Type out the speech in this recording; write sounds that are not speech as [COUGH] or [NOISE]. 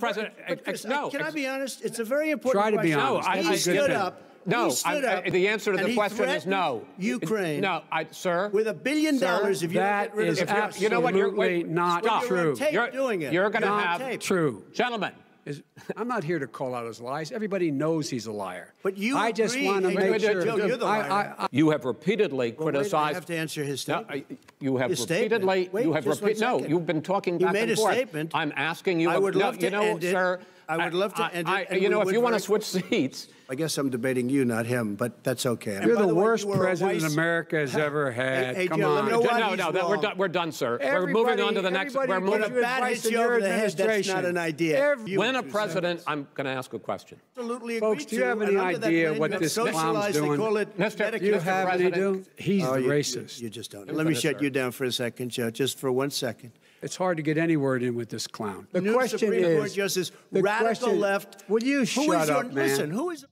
President, But Chris, ex- no, Can I be honest? It's a very important Try to be question. honest. No, I- he I- stood listen. up. No, he stood I- up. I- the answer to and the he question is no. Ukraine. No, I, sir. With a billion Sir, dollars if you that don't get rid is of the you're- know what, you're- wait, not stop. You're on true. tape You're- doing it. you're gonna You're on have- tape. True. Gentlemen, Is, I'm not here to call out his lies. Everybody knows he's a liar. But you I just agree, want to make Joe, sure. Joe, you're the liar. I- I- you have repeatedly Well, wait, I criticized. have to answer his No, statement. I- you have His statement. repeatedly. Wait, you have just repeat. No, you've been talking He back made and a forth. statement. I'm asking you. I would no, love to you know, end it. Sir. I would love to end it, I- and you know, if you want to switch seats, I guess I'm debating you, not him, but that's okay. You're by the way, worst you president vice- America has [LAUGHS] ever had. hey, Come Joe, on. me know why no, no, that, we're done. We're done, sir. we're moving on to the next. We're moving. When you a bat advice hits in you your over the head, that's not an idea. Every- When a present- president, I'm going to ask a question. absolutely agree Folks, agree do you have any and under that idea what this clown's socialized, doing? They call it Mr. You have any President. do? He's Oh, the you- you- racist. You, just don't. Let me shut you down for a second, Joe, just for one second. It's hard to get any word in with this clown. The New question Supreme is, Court Justice, the radical question- left. Will you Who shut is your, up, man? Listen, who is?